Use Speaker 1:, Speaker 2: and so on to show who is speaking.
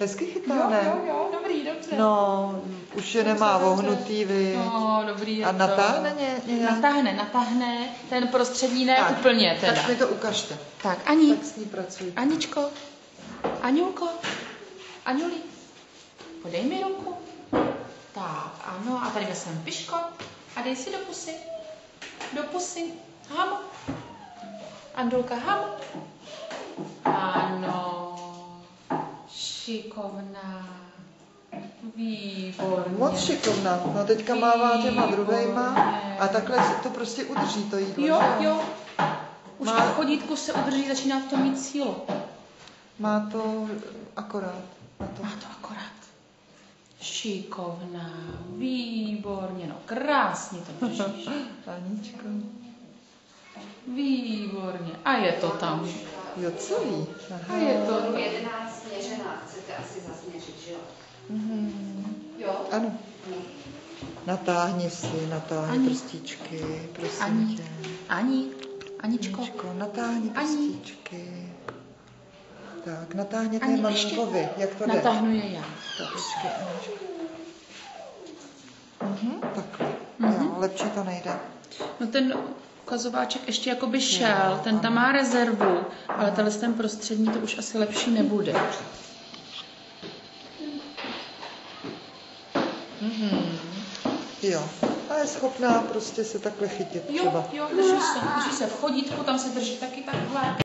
Speaker 1: Hezky chytá,
Speaker 2: Jo,
Speaker 1: ne?
Speaker 2: jo, jo, dobrý, dobře.
Speaker 1: No, už je nemá
Speaker 2: Dobře,
Speaker 1: vohnutý, vy.
Speaker 2: No, dobrý je
Speaker 1: A
Speaker 2: to.
Speaker 1: natáhne ně, nějak?
Speaker 2: Natáhne, natáhne, ten prostřední ne
Speaker 1: Tak,
Speaker 2: úplně teda.
Speaker 1: Tak mi to ukažte.
Speaker 2: Tak, Ani,
Speaker 1: Tak s ní pracuji.
Speaker 2: Aničko, Aňulko, Aňuli, podej mi ruku. Tak, ano, a tady vezmeme piško a dej si do pusy. Do pusy. Ham. Andulka, ham. Ano, šikovná. Výborně.
Speaker 1: Moc šikovná. No teďka mává těma druhejma
Speaker 2: Výborně.
Speaker 1: a takhle se to prostě udrží to jídlo.
Speaker 2: Jo,
Speaker 1: že?
Speaker 2: jo. Už
Speaker 1: Má-
Speaker 2: Má... chodítku se udrží, začíná v tom mít sílu.
Speaker 1: Má to akorát. Na to.
Speaker 2: Má to akorát. Šikovná, výborně, no krásně to držíš.
Speaker 1: Aničko.
Speaker 2: Výborně. A je to tam.
Speaker 1: Jo, celý.
Speaker 2: A
Speaker 1: Aha.
Speaker 2: je to
Speaker 3: 11 měřená, chcete asi zasměřit, že jo?
Speaker 1: Mhm.
Speaker 3: Jo?
Speaker 1: Ano. Natáhni si, natáhni
Speaker 2: Ani.
Speaker 1: prstíčky, prosím
Speaker 2: Ani.
Speaker 1: tě.
Speaker 2: Ani, Aničko.
Speaker 1: Aničko, natáhni
Speaker 2: Ani.
Speaker 1: prstíčky. Tak, natáhněte
Speaker 2: Ani,
Speaker 1: maminkovi, jak to jde.
Speaker 2: Natáhnu je já.
Speaker 1: Tak, počkej, Aničko. Mhm, takhle.
Speaker 2: Mhm.
Speaker 1: Jo, lepší to nejde.
Speaker 2: No ten ukazováček ještě jako by šel, ten tam má rezervu, ale tenhle ten prostřední to už asi lepší nebude.
Speaker 1: Mhm. Jo, a je schopná prostě se takhle chytit
Speaker 2: Jo,
Speaker 1: třeba.
Speaker 2: jo, drží se, drží se v chodítku, tam se drží taky takhle.